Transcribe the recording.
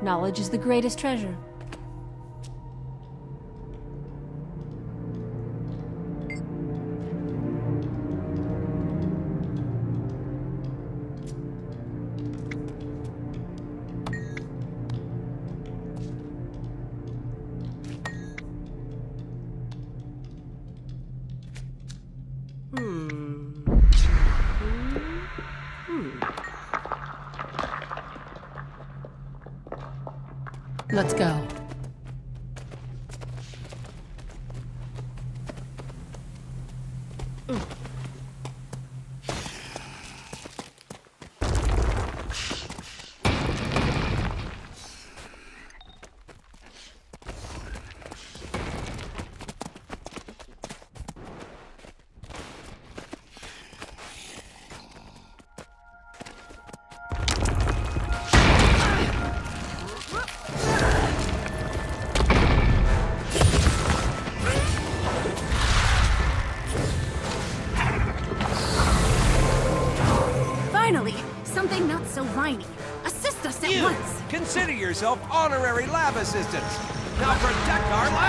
Knowledge is the greatest treasure. Hmm. Let's go. Something not so whiny. Assist us at You! once. Consider yourself honorary lab assistants. Now protect our lab!